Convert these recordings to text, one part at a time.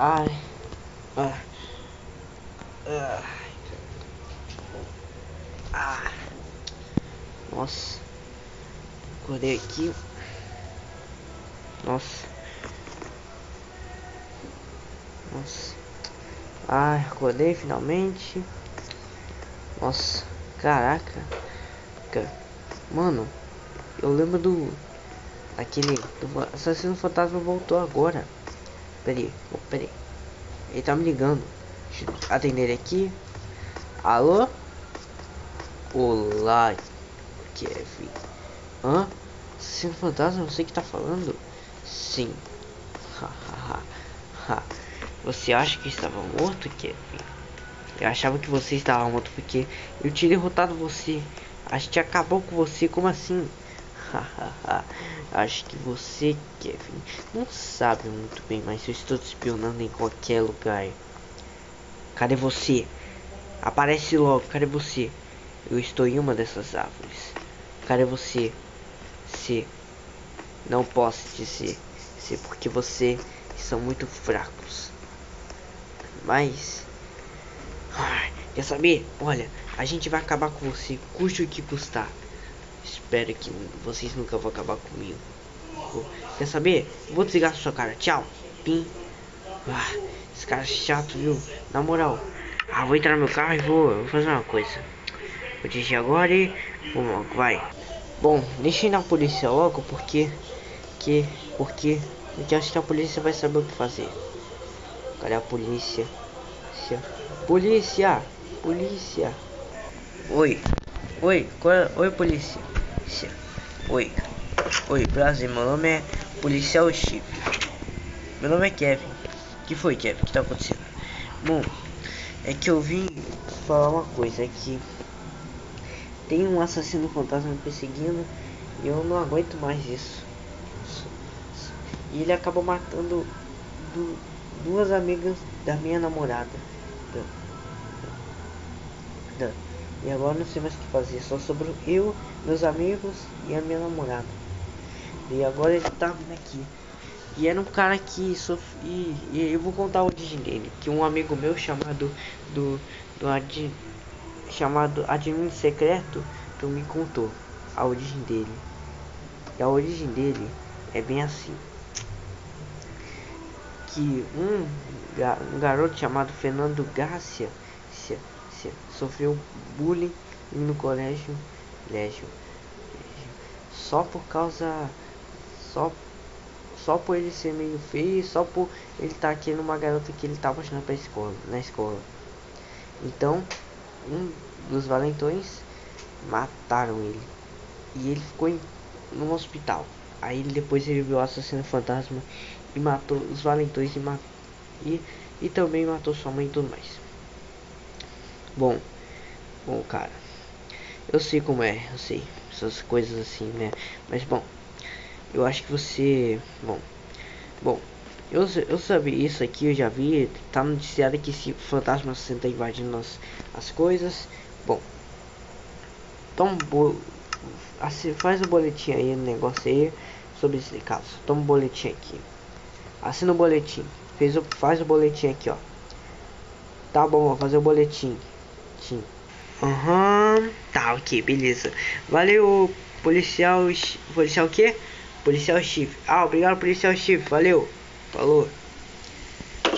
Ai. Ah. Ah. Ah. Nossa. Acordei aqui. Nossa. Nossa. Ai, acordei finalmente. Nossa. Caraca. Mano, eu lembro do aquele do assassino fantasma voltou agora. Peraí, oh, peraí. Ele tá me ligando. Deixa eu atender aqui. Alô? Olá, Kevin. Hã? Assassino fantasma, o que tá falando. Sim. você acha que estava morto, Kevin? Eu achava que você estava morto porque eu tinha derrotado você. Acho que acabou com você, como assim? Acho que você, Kevin, não sabe muito bem, mas eu estou te espionando em qualquer lugar. Cadê você? Aparece logo, cadê você? Eu estou em uma dessas árvores. Cadê você? Se não posso dizer, se porque você são muito fracos. Mas quer saber? Olha, a gente vai acabar com você, custe o que custar. Espero que vocês nunca vão acabar comigo. Quer saber? Vou desligar sua cara. Tchau. Pim. Ah, esse cara é chato, viu? Na moral. Ah, vou entrar no meu carro e vou, vou fazer uma coisa. Vou dirigir agora e... Vamos logo, vai. Bom, deixa ir na polícia logo, porque... Que... Porque... Porque acho que a polícia vai saber o que fazer. Cadê a polícia? Polícia! Polícia! Oi! Oi, qual, é? oi polícia. Oi. Oi, prazer, meu nome é Policial Chip. Meu nome é Kevin. Que foi, Kevin? O que tá acontecendo? Bom, é que eu vim falar uma coisa, é que tem um assassino fantasma me perseguindo e eu não aguento mais isso. E ele acabou matando duas amigas da minha namorada. Da, da, e agora não sei mais o que fazer. Só sobrou eu, meus amigos e a minha namorada. E agora ele tá vindo aqui. E era um cara que sofri. E eu vou contar a origem dele. Que um amigo meu chamado do. do ad, chamado admin secreto tu me contou a origem dele. E a origem dele é bem assim. Que um, um garoto chamado Fernando Garcia sofreu bullying no colégio, colégio só por causa só só por ele ser meio feio, só por ele estar tá aqui numa garota que ele tá apaixonado pra escola, na escola. Então, um dos valentões mataram ele. E ele ficou em, no hospital. Aí depois ele viu o assassino fantasma e matou os valentões e, ma e, e também matou sua mãe e tudo mais. Bom, bom, cara, eu sei como é, eu sei, essas coisas assim, né? Mas bom, eu acho que você, bom, bom, eu, eu sabia isso aqui, eu já vi, tá noticiado que esse fantasma senta invadindo as, as coisas. Bom, toma bo, assim, faz o boletim aí, no negócio aí, sobre esse caso. Toma o boletim aqui. Assina o boletim. Fez o, faz o boletim aqui, ó. Tá bom, vou fazer o boletim. Aham. Uhum. Tá, ok, beleza. Valeu, policial. Policial o quê? Policial chifre. Ah, obrigado, policial chifre. Valeu. Falou.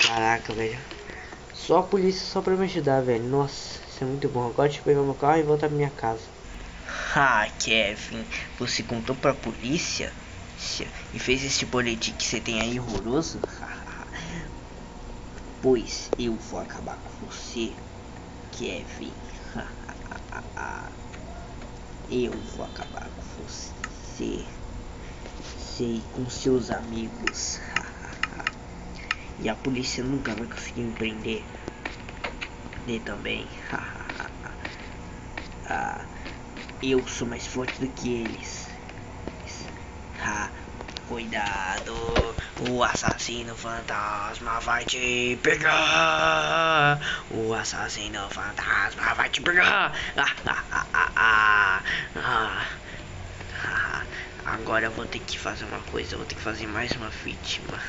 Caraca, velho. Só a polícia só pra me ajudar, velho. Nossa, isso é muito bom. Agora deixa eu pegar meu carro e voltar pra minha casa. Ah, Kevin, você contou pra polícia? E fez esse boletim que você tem aí horroroso? pois eu vou acabar com você. Kevin. Eu vou acabar com você. Sei, com seus amigos. e a polícia nunca vai conseguir me prender. Nem também. ah, eu sou mais forte do que eles. Cuidado, o assassino fantasma vai te pegar. O assassino fantasma vai te pegar. Ah, ah, ah, ah, ah. Agora eu vou ter que fazer uma coisa, eu vou ter que fazer mais uma vítima.